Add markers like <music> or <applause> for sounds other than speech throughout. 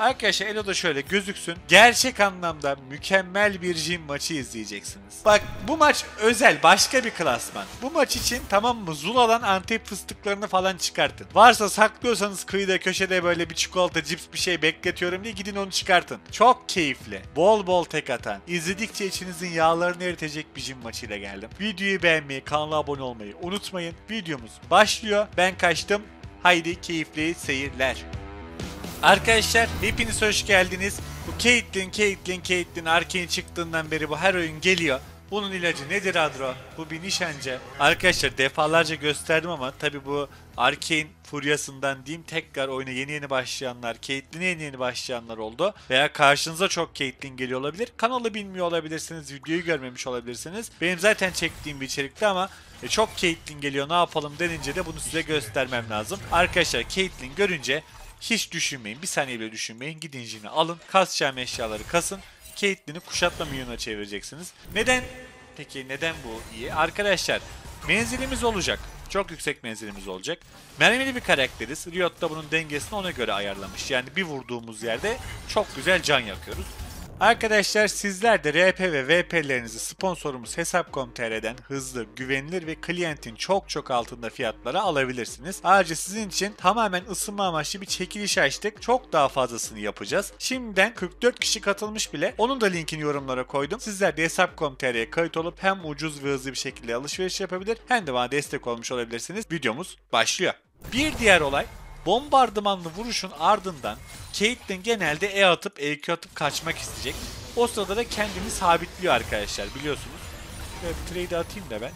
Arkadaşlar Elo'da şöyle gözüksün. Gerçek anlamda mükemmel bir Jin maçı izleyeceksiniz. Bak bu maç özel başka bir klasman. Bu maç için tamam mı Zula'dan Antep fıstıklarını falan çıkartın. Varsa saklıyorsanız kıyıda köşede böyle bir çikolata cips bir şey bekletiyorum diye gidin onu çıkartın. Çok keyifli. Bol bol tek atan. İzledikçe içinizin yağlarını eritecek bir Jin maçıyla geldim. Videoyu beğenmeyi, kanala abone olmayı unutmayın. Videomuz başlıyor. Ben kaçtım. Haydi keyifli seyirler. Arkadaşlar hepiniz hoş geldiniz. Bu Caitlyn, Caitlyn, Caitlyn Arkane çıktığından beri bu her oyun geliyor. Bunun ilacı nedir Adro? Bu bir nişancı. Arkadaşlar defalarca gösterdim ama tabi bu Arkane furyasından diyeyim tekrar oyuna yeni yeni başlayanlar, Caitlyn'e yeni yeni başlayanlar oldu. Veya karşınıza çok Caitlyn geliyor olabilir. Kanalı bilmiyor olabilirsiniz, videoyu görmemiş olabilirsiniz. Benim zaten çektiğim bir içerikti ama e, çok Caitlyn geliyor ne yapalım denince de bunu size göstermem lazım. Arkadaşlar Caitlyn görünce hiç düşünmeyin. Bir saniye bile düşünmeyin. Gidin jini alın. Kasacağım eşyaları kasın. Caitlyn'i kuşatma milyona çevireceksiniz. Neden? Peki neden bu iyi? Arkadaşlar menzilimiz olacak. Çok yüksek menzilimiz olacak. Mermili bir karakteriz. Riot da bunun dengesini ona göre ayarlamış. Yani bir vurduğumuz yerde çok güzel can yakıyoruz. Arkadaşlar sizler de RP ve VP'lerinizi sponsorumuz Hesap.com.tr'den hızlı, güvenilir ve klientin çok çok altında fiyatlara alabilirsiniz. Ayrıca sizin için tamamen ısınma amaçlı bir çekiliş açtık. Çok daha fazlasını yapacağız. Şimdiden 44 kişi katılmış bile. Onun da linkini yorumlara koydum. Sizler de Hesap.com.tr'ye kayıt olup hem ucuz ve hızlı bir şekilde alışveriş yapabilir hem de bana destek olmuş olabilirsiniz. Videomuz başlıyor. Bir diğer olay bombardımanlı vuruşun ardından Caitlyn genelde E atıp EQ atıp kaçmak isteyecek. O sırada da kendini sabitliyor arkadaşlar biliyorsunuz. Şöyle bir trade atayım da ben.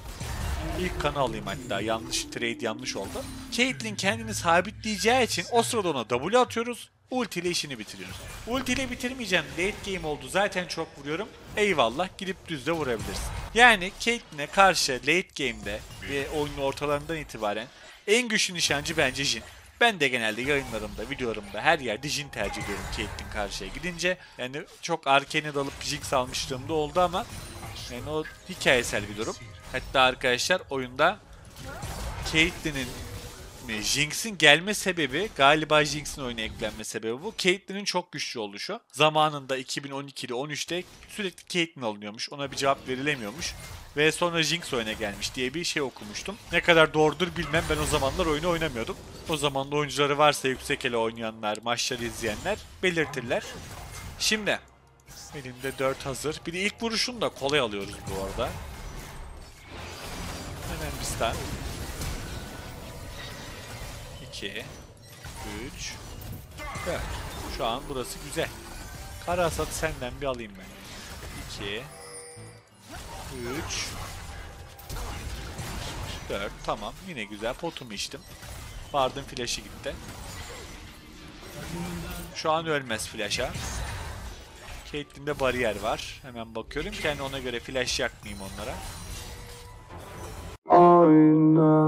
İlk kanı alayım hatta. Yanlış trade yanlış oldu. Caitlyn kendini sabitleyeceği için o sırada ona W atıyoruz. Ulti ile işini bitiriyoruz. Ulti ile bitirmeyeceğim. Late game oldu. Zaten çok vuruyorum. Eyvallah. Gidip düzde vurabilirsin. Yani Caitlyn'e karşı late game'de ve oyunun ortalarından itibaren en güçlü nişancı bence Jin. Ben de genelde yayınlarımda, videolarımda her yerde Jin tercih ediyorum Caitlyn karşıya gidince. Yani çok Arkane'e dalıp Jinx almışlığım da oldu ama yani o hikayesel bir durum. Hatta arkadaşlar oyunda Caitlyn'in Jinx'in gelme sebebi galiba Jinx'in oyuna eklenme sebebi bu. Caitlyn'in çok güçlü oluşu. Zamanında 2012'de 13'te sürekli Caitlyn alınıyormuş. Ona bir cevap verilemiyormuş. Ve sonra Jinx oyuna gelmiş diye bir şey okumuştum. Ne kadar doğrudur bilmem ben o zamanlar oyunu oynamıyordum. O zaman da oyuncuları varsa yüksek ele oynayanlar, maçları izleyenler belirtirler. Şimdi elimde 4 hazır. Bir de ilk vuruşunu da kolay alıyoruz bu arada. Hemen stun. 2 3 4 Şu an burası güzel. Kara hasatı senden bir alayım ben. 2 3 4 tamam yine güzel potumu içtim. Bardın flash'ı gitti. Şu an ölmez flash'a. Caitlyn'de bariyer var. Hemen bakıyorum ki hani ona göre flash yakmayayım onlara. Aynen.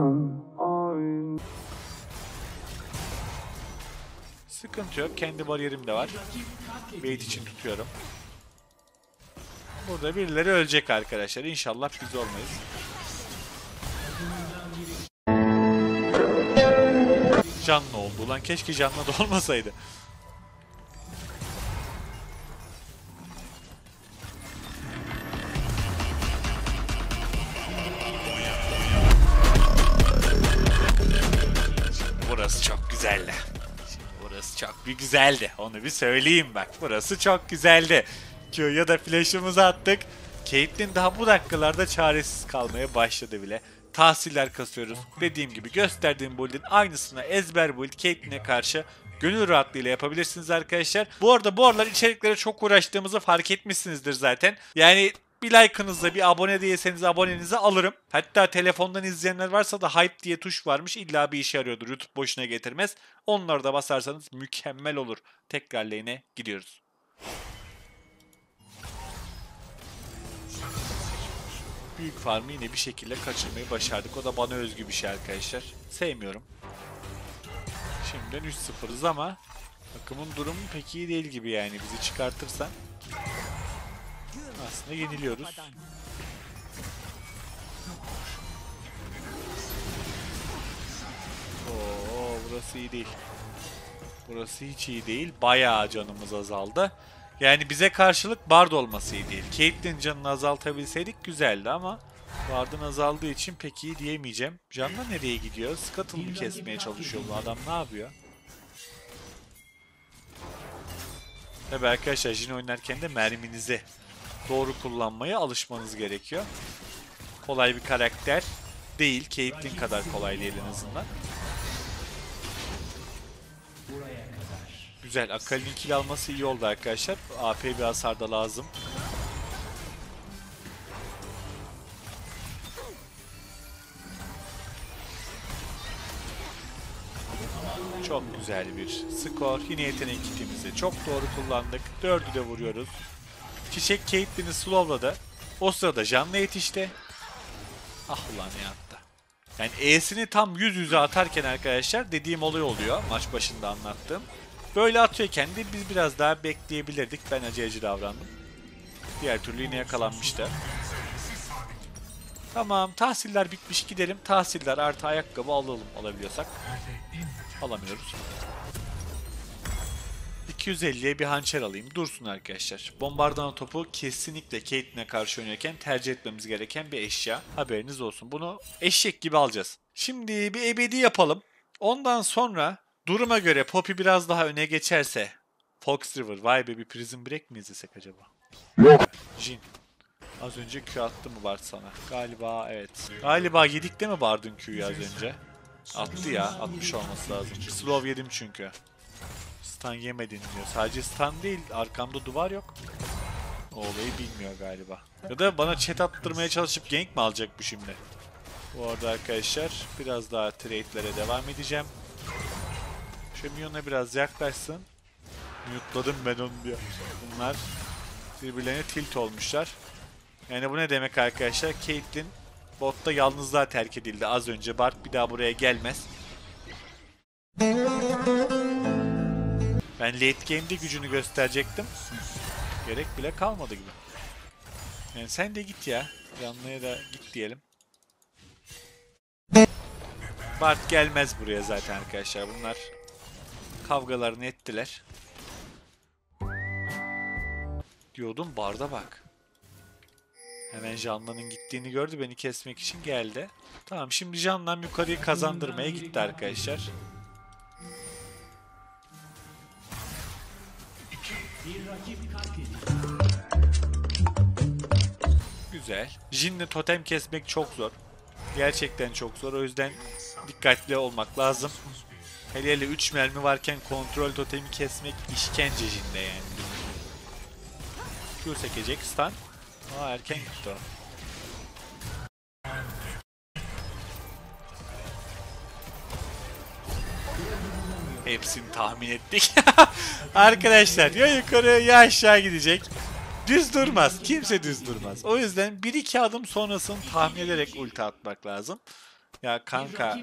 Sıkıntı yok. Kendi bariyerim de var. Bait için tutuyorum. Burada birileri ölecek arkadaşlar. İnşallah biz olmayız. Canlı oldu. Ulan keşke canlı da olmasaydı. Bir güzeldi. Onu bir söyleyeyim bak. Burası çok güzeldi. Q'ya da flash'ımızı attık. Caitlyn daha bu dakikalarda çaresiz kalmaya başladı bile. Tahsiller kasıyoruz. Dediğim gibi gösterdiğim build'in aynısını ezber build Caitlyn'e karşı gönül rahatlığıyla yapabilirsiniz arkadaşlar. Bu arada bu aralar içeriklere çok uğraştığımızı fark etmişsinizdir zaten. Yani bir like'ınızla bir abone değilseniz abonenizi alırım. Hatta telefondan izleyenler varsa da hype diye tuş varmış. İlla bir işe yarıyordur. YouTube boşuna getirmez. Onları da basarsanız mükemmel olur. Tekrar gidiyoruz. Büyük farmı yine bir şekilde kaçırmayı başardık. O da bana özgü bir şey arkadaşlar. Sevmiyorum. Şimdiden 3-0'ız ama takımın durumu pek iyi değil gibi yani. Bizi çıkartırsan aslında yeniliyoruz. Oo, burası iyi değil. Burası hiç iyi değil. Bayağı canımız azaldı. Yani bize karşılık Bard olması iyi değil. Caitlyn canını azaltabilseydik güzeldi ama Bard'ın azaldığı için pek iyi diyemeyeceğim. Canla nereye gidiyor? Scuttle mı kesmeye çalışıyor bu adam? Ne yapıyor? Tabi arkadaşlar Jin oynarken de merminizi doğru kullanmaya alışmanız gerekiyor. Kolay bir karakter değil. Caitlyn kadar kolay değil en azından. Güzel. Akali'nin kill alması iyi oldu arkadaşlar. AP bir hasar da lazım. Çok güzel bir skor. Yine yetenek kitimizi çok doğru kullandık. Dördü de vuruyoruz. Çiçek Caitlyn'i slowladı. O sırada Jan'la yetişti. Ah ulan ne attı. Yani E'sini tam yüz yüze atarken arkadaşlar dediğim olay oluyor. Maç başında anlattığım. Böyle atıyorken de biz biraz daha bekleyebilirdik. Ben aceleci davrandım. Diğer türlü yine yakalanmıştı. Tamam tahsiller bitmiş gidelim. Tahsiller artı ayakkabı alalım alabiliyorsak. Alamıyoruz. 250'ye bir hançer alayım. Dursun arkadaşlar. Bombardano topu kesinlikle Caitlyn'e karşı oynarken tercih etmemiz gereken bir eşya. Haberiniz olsun. Bunu eşek gibi alacağız. Şimdi bir ebedi yapalım. Ondan sonra duruma göre Poppy biraz daha öne geçerse Fox River, vay be bir Prison Break mi izlesek acaba? Jin. Az önce Q attı mı Bart sana? Galiba evet. Galiba yedik değil mi Bard'ın Q'yu az önce? Attı ya. Atmış olması lazım. Slow yedim çünkü. Stun yemedin diyor. Sadece stun değil. Arkamda duvar yok. O olayı bilmiyor galiba. Ya da bana chat attırmaya çalışıp gank mi alacak bu şimdi? Bu arada arkadaşlar biraz daha trade'lere devam edeceğim. Şu minyona biraz yaklaşsın. Mute'ladım ben onu diyor. Bunlar birbirlerine tilt olmuşlar. Yani bu ne demek arkadaşlar? Caitlyn botta yalnızlığa terk edildi az önce. Bart bir daha buraya gelmez. Ben late game'de gücünü gösterecektim. Gerek bile kalmadı gibi. Yani sen de git ya. Yanlıya da git diyelim. Bart gelmez buraya zaten arkadaşlar. Bunlar kavgalarını ettiler. Diyordum barda bak. Hemen Janla'nın gittiğini gördü. Beni kesmek için geldi. Tamam şimdi Janla'm yukarıyı kazandırmaya gitti arkadaşlar. Güzel. Jin'le totem kesmek çok zor. Gerçekten çok zor. O yüzden dikkatli olmak lazım. Hele hele 3 mermi varken kontrol totemi kesmek işkence Jin'de yani. Q sekecek stun. Aa erken gitti o. Hepsini tahmin ettik. <laughs> Arkadaşlar ya yukarı ya aşağı gidecek. Düz durmaz. Kimse düz durmaz. O yüzden bir iki adım sonrasını tahmin ederek ulti atmak lazım. Ya kanka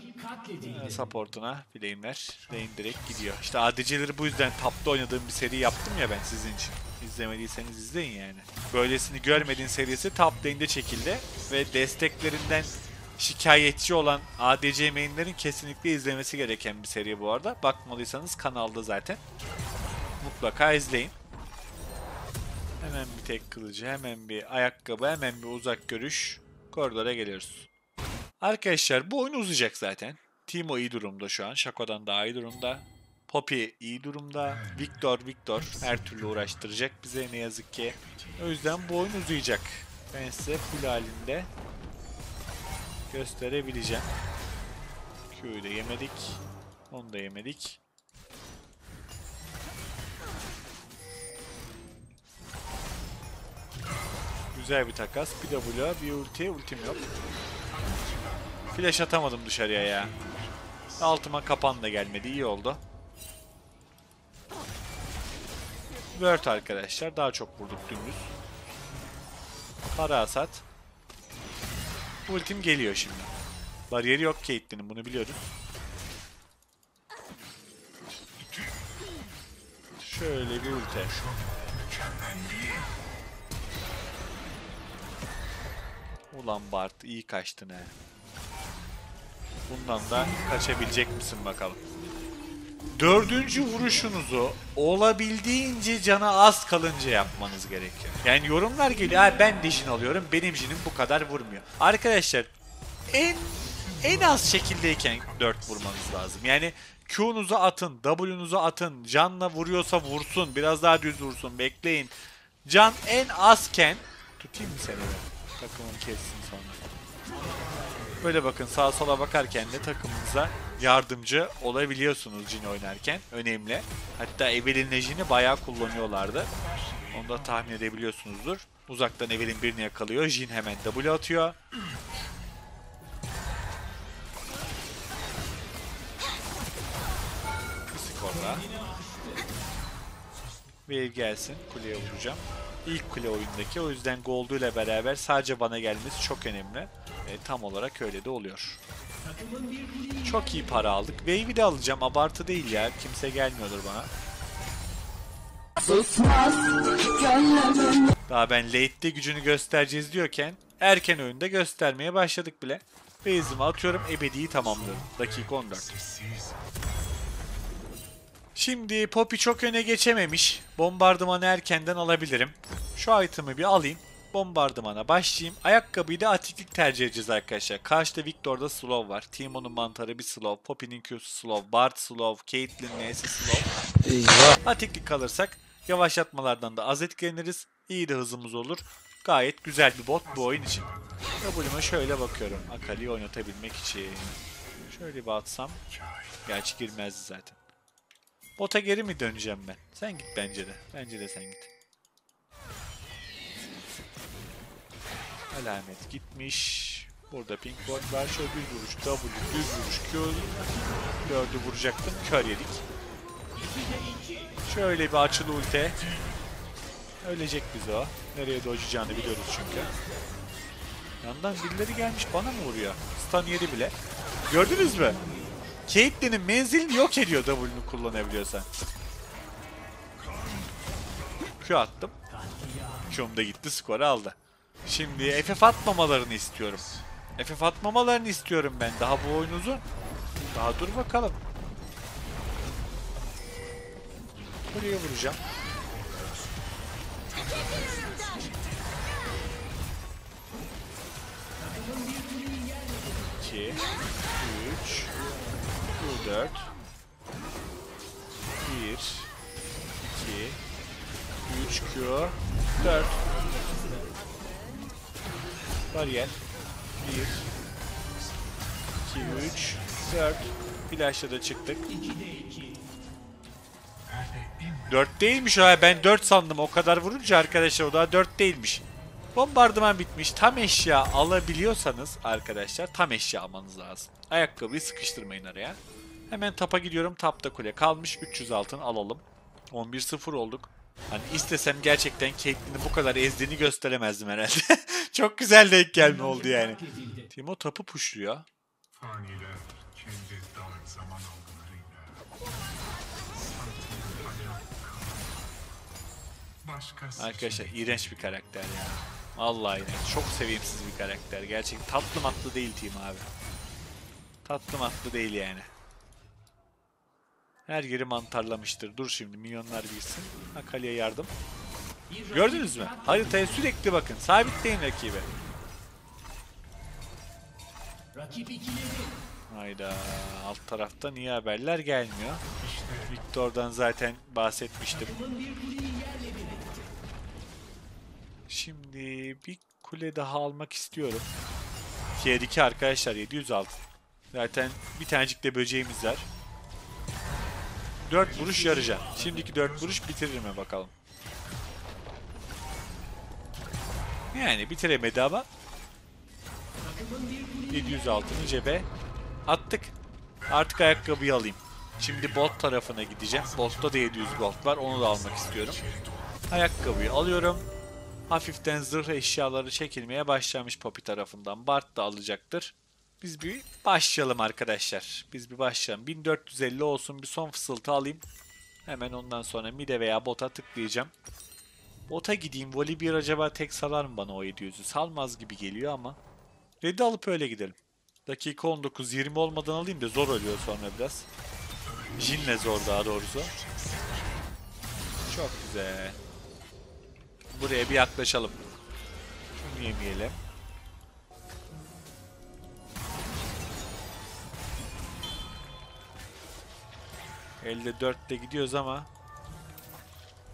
supportuna flame'ler lane direkt gidiyor. İşte ADC'leri bu yüzden tapta oynadığım bir seri yaptım ya ben sizin için. İzlemediyseniz izleyin yani. Böylesini görmediğin serisi top lane'de çekildi ve desteklerinden şikayetçi olan ADC mainlerin kesinlikle izlemesi gereken bir seri bu arada. Bakmalıysanız kanalda zaten. Mutlaka izleyin. Hemen bir tek kılıcı, hemen bir ayakkabı, hemen bir uzak görüş. Koridora geliyoruz. Arkadaşlar bu oyun uzayacak zaten. Timo iyi durumda şu an. Shaco'dan daha iyi durumda. Poppy iyi durumda. Victor, Victor her türlü uğraştıracak bize ne yazık ki. O yüzden bu oyun uzayacak. Ben size full halinde gösterebileceğim. Q'yu da yemedik. Onu da yemedik. Güzel bir takas. Bir W, bir ulti. Ultim yok. Flash atamadım dışarıya ya. Altıma kapan da gelmedi. İyi oldu. Word arkadaşlar. Daha çok vurduk dümdüz. Para hasat. Ultim geliyor şimdi. Bariyeri yok Caitlyn'in bunu biliyoruz. Şöyle bir ulti. Ulan Bart iyi kaçtın he. Bundan da kaçabilecek misin bakalım. Dördüncü vuruşunuzu olabildiğince cana az kalınca yapmanız gerekiyor. Yani yorumlar geliyor. "Ha, ben de alıyorum. Benim jinim bu kadar vurmuyor. Arkadaşlar en en az şekildeyken 4 vurmanız lazım. Yani Q'nuzu atın, W'nuzu atın, canla vuruyorsa vursun, biraz daha düz vursun, bekleyin. Can en azken tutayım mı seni? Takımını kessin sonra. Böyle bakın sağa sola bakarken de takımınıza yardımcı olabiliyorsunuz Jin oynarken. Önemli. Hatta Evelyn'le Jin'i bayağı kullanıyorlardı. Onu da tahmin edebiliyorsunuzdur. Uzaktan Evelyn birini yakalıyor. Jin hemen W atıyor. Skorla. Wave gelsin. Kuleye vuracağım. İlk kule oyundaki. O yüzden Gold'u ile beraber sadece bana gelmesi çok önemli. E, tam olarak öyle de oluyor. Çok iyi para aldık. Wave'i de alacağım. Abartı değil ya. Kimse gelmiyordur bana. Daha ben late'de gücünü göstereceğiz diyorken erken oyunda göstermeye başladık bile. Base'imi atıyorum. Ebedi'yi tamamlıyorum. Dakika 14. Şimdi Poppy çok öne geçememiş. Bombardımanı erkenden alabilirim. Şu item'ı bir alayım. Bombardımana başlayayım. Ayakkabıyı da atiklik tercih edeceğiz arkadaşlar. Karşıda Victor'da slow var. Teemo'nun mantarı bir slow. Poppy'nin Q'su slow. Bard slow. Caitlyn'in N'si slow. Atiklik kalırsak yavaşlatmalardan da az etkileniriz. İyi de hızımız olur. Gayet güzel bir bot bu oyun için. W'me şöyle bakıyorum. Akali'yi oynatabilmek için. Şöyle bir atsam. Gerçi girmezdi zaten. Bota geri mi döneceğim ben? Sen git bence de. Bence de sen git. Alamet gitmiş. Burada pink bot var. Şöyle düz vuruş, W, düz vuruş, Q. Dördü vuracaktım. Kör yedik. Şöyle bir açılı ulti. Ölecek biz o. Nereye dojacağını biliyoruz çünkü. Yandan birileri gelmiş bana mı vuruyor? Stun yedi bile. Gördünüz mü? Caitlyn'in menzilini yok ediyor W'nu kullanabiliyorsan. Q attım. Q'm da gitti skoru aldı. Şimdi FF atmamalarını istiyorum. FF atmamalarını istiyorum ben. Daha bu oyun uzun. Daha dur bakalım. Buraya vuracağım. 4 1 2 3 Q 4 Bariyer. 1 2 3 4 Flash'la da çıktık. 4 değilmiş ha. Ben 4 sandım. O kadar vurunca arkadaşlar o daha 4 değilmiş. Bombardıman bitmiş. Tam eşya alabiliyorsanız arkadaşlar tam eşya almanız lazım. Ayakkabıyı sıkıştırmayın araya. Hemen tapa gidiyorum. Tapta kule kalmış. 300 altın alalım. 11-0 olduk. Hani istesem gerçekten Caitlyn'i bu kadar ezdiğini gösteremezdim herhalde. <laughs> Çok güzel denk gelme oldu yani. Timo tapı Başkası Arkadaşlar iğrenç bir karakter ya. Vallahi iğrenç. Çok sevimsiz bir karakter. Gerçekten tatlı matlı değil Team abi. Tatlı matlı değil yani. Her yeri mantarlamıştır. Dur şimdi milyonlar bilsin. Akali'ye yardım. Gördünüz mü? Haritaya sürekli bakın. Sabitleyin rakibi. Hayda. Alt tarafta niye haberler gelmiyor? Victor'dan zaten bahsetmiştim. Şimdi bir kule daha almak istiyorum. Tier 2 arkadaşlar 700 altın. Zaten bir tanecik de böceğimiz var. 4 vuruş yarayacağım. Şimdiki 4 vuruş bitiririm mi bakalım. Yani bitiremedi ama 700 altını cebe attık. Artık ayakkabıyı alayım. Şimdi bot tarafına gideceğim. Botta da 700 gold var. Onu da almak istiyorum. Ayakkabıyı alıyorum. Hafiften zırh eşyaları çekilmeye başlamış Poppy tarafından. Bart da alacaktır. Biz bir başlayalım arkadaşlar. Biz bir başlayalım. 1450 olsun bir son fısıltı alayım. Hemen ondan sonra mide veya bota tıklayacağım. Bota gideyim. Volibear acaba tek salar mı bana o 700'ü? Salmaz gibi geliyor ama. Red'i alıp öyle gidelim. Dakika 19-20 olmadan alayım da zor oluyor sonra biraz. Jin'le zor daha doğrusu. Çok güzel. Buraya bir yaklaşalım. Şunu yemeyelim. Elde dörtte gidiyoruz ama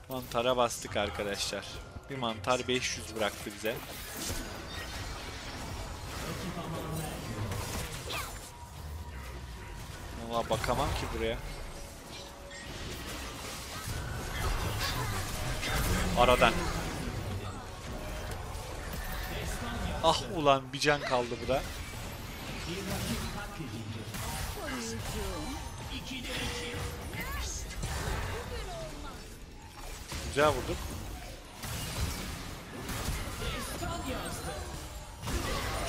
mantara bastık arkadaşlar. Bir mantar 500 bıraktı bize. Valla bakamam ki buraya. Aradan. Ah ulan bir can kaldı bu da. Güzel vurduk.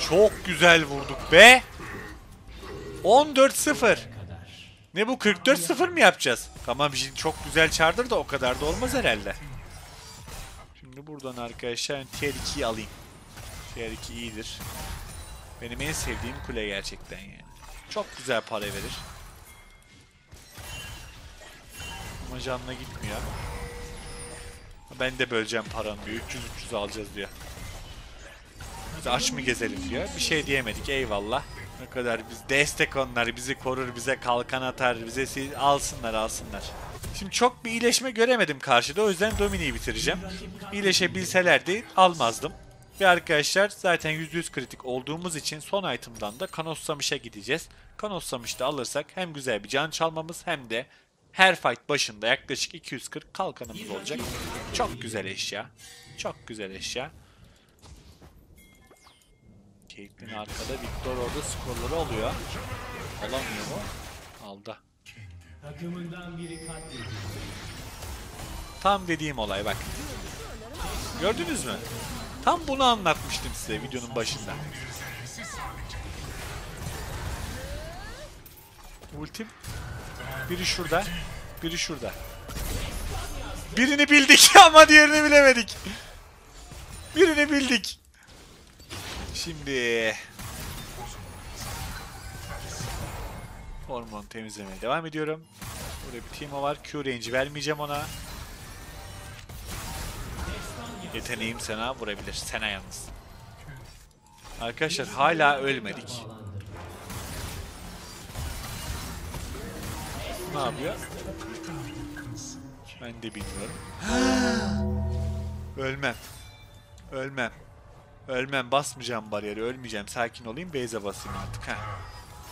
Çok güzel vurduk be. 14-0. Ne bu 44-0 mı yapacağız? Tamam Jin çok güzel çardır da o kadar da olmaz herhalde. Şimdi buradan arkadaşlar tier 2'yi alayım. Tier 2 iyidir. Benim en sevdiğim kule gerçekten yani. Çok güzel para verir. Ama canla gitmiyor. Ben de böleceğim paranı diyor. 300-300 alacağız diyor. Biz aç mı gezelim diyor. Bir şey diyemedik eyvallah. Ne kadar biz destek onlar bizi korur bize kalkan atar bize sil- alsınlar alsınlar. Şimdi çok bir iyileşme göremedim karşıda o yüzden Domini'yi bitireceğim. İyileşebilselerdi almazdım. Ve arkadaşlar zaten %100 kritik olduğumuz için son item'dan da Kanossamış'a gideceğiz. Kanossamış'ta alırsak hem güzel bir can çalmamız hem de her fight başında yaklaşık 240 kalkanımız olacak. Çok güzel eşya. Çok güzel eşya. Caitlyn arkada, Victor orada skorları alıyor. Alamıyor mu? Aldı. Tam dediğim olay bak. Gördünüz mü? Tam bunu anlatmıştım size videonun başında. Ultim. Biri şurada. Biri şurada. Birini bildik <laughs> ama diğerini bilemedik. Birini bildik. Şimdi hormon temizlemeye devam ediyorum. Burada bir Timo var. Q range vermeyeceğim ona. Yeteneğim sana vurabilir. Sena yalnız. Arkadaşlar hala ölmedik. Ne yapıyor? Ben de bilmiyorum. <gasps> Ölmem. Ölmem. Ölmem. Basmayacağım bariyeri. Ölmeyeceğim. Sakin olayım. Base'e basayım artık. Heh.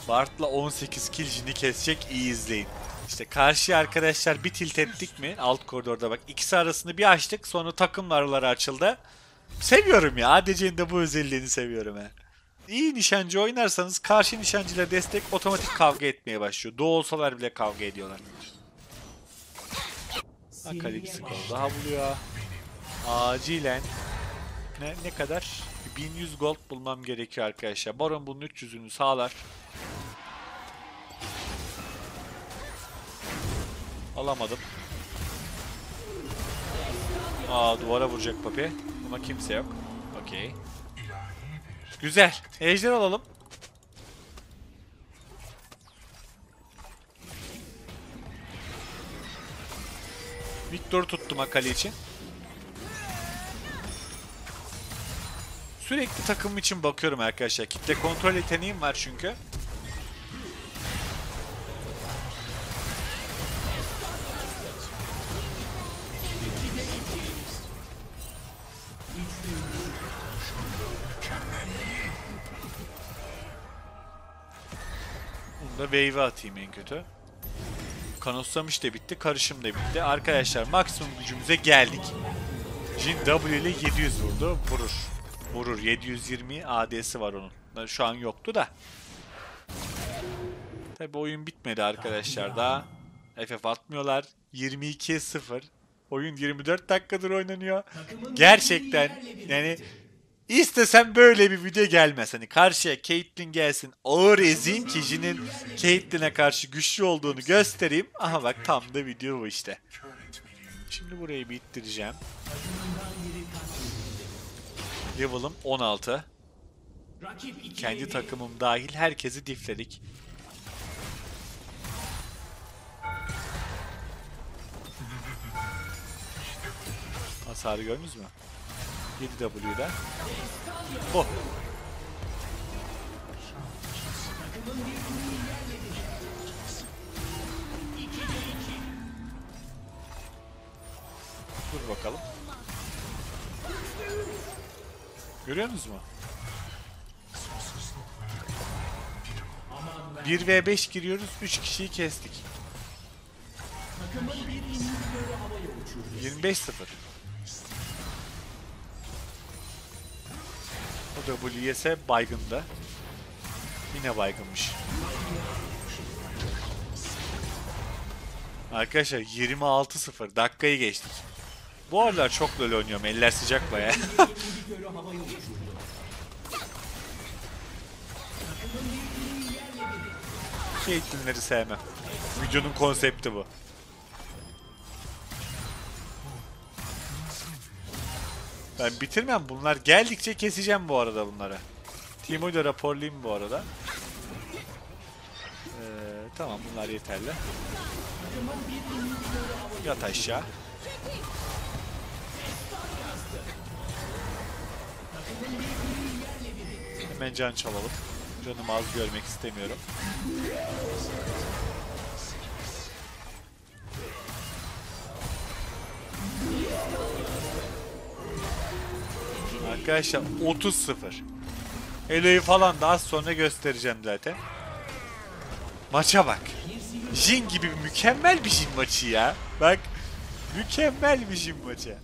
Bart'la 18 kill Jin'i kesecek. iyi izleyin. İşte karşı arkadaşlar bir tilt ettik mi? Alt koridorda bak. ikisi arasını bir açtık. Sonra takım araları açıldı. Seviyorum ya. ADC'nin de bu özelliğini seviyorum he. İyi nişancı oynarsanız karşı nişancıyla destek otomatik kavga etmeye başlıyor. Doğu olsalar bile kavga ediyorlar. Akali bir skor daha buluyor. Acilen ne, ne kadar? 1100 gold bulmam gerekiyor arkadaşlar. Baron bunun 300'ünü sağlar. Alamadım. Aa duvara vuracak Papi. Ama kimse yok. Okey. Güzel. Ejder alalım. Victor tuttum Akali için. Sürekli takım için bakıyorum arkadaşlar. Kitle kontrol yeteneğim var çünkü. Bunu da wave'e atayım en kötü. Kanoslamış da bitti, karışım da bitti. Arkadaşlar maksimum gücümüze geldik. Jin W ile 700 vurdu. Vurur. Vurur. 720 AD'si var onun. Şu an yoktu da. Tabi oyun bitmedi arkadaşlar daha. FF atmıyorlar. 22'ye 0. Oyun 24 dakikadır oynanıyor. Gerçekten yani İstesen böyle bir video gelmez. Hani karşıya Caitlyn gelsin. Ağır ezin Kiji'nin Caitlyn'e karşı güçlü olduğunu göstereyim. Aha bak tam da video bu işte. Şimdi burayı bir ittireceğim. Level'ım 16. Kendi takımım dahil herkesi difledik. Hasarı gördünüz mü? 7 W'da. Oh. Dur bakalım. Görüyor musunuz mu? 1 v 5 giriyoruz. 3 kişiyi kestik. 25-0. WS baygında. Yine baygınmış. Arkadaşlar 26-0 dakikayı geçtik. Bu aralar çok LoL oynuyorum. Eller sıcak baya. Caitlyn'leri <laughs> sevmem. Videonun konsepti bu. Ben bitirmem. Bunlar geldikçe keseceğim bu arada bunları. Timo'yu da raporlayayım bu arada. Ee, tamam bunlar yeterli. Yat aşağı. Hemen can çalalım. Canımı az görmek istemiyorum. Arkadaşlar 30-0. Elo'yu falan da az sonra göstereceğim zaten. Maça bak. Jin gibi mükemmel bir Jin maçı ya. Bak mükemmel bir Jin maçı.